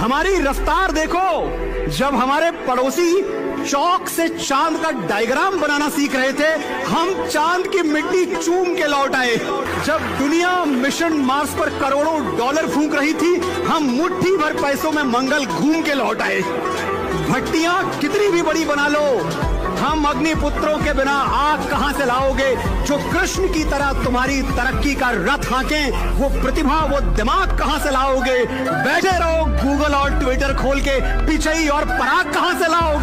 हमारी रफ्तार देखो। जब हमारे पड़ोसी चौक से चाँद का डायग्राम बनाना सीख रहे थे, हम चाँद की मिट्टी चूम के लौट आए। जब दुनिया मिशन मार्स पर करोड़ों डॉलर फूंक रही थी, हम मुट्ठी भर पैसों में मंगल घूम के लौट आए। भट्टियाँ कितनी भी बड़ी बना लो हम अग्निपुत्रों के बिना आग कहाँ से लाओगे? जो कृष्ण की तरह तुम्हारी तरक्की का रथ हाके, वो प्रतिभा, वो दिमाग कहाँ से लाओगे? बैठे रहो गूगल और ट्विटर खोल के पिछई और पराग कहाँ से लाओगे?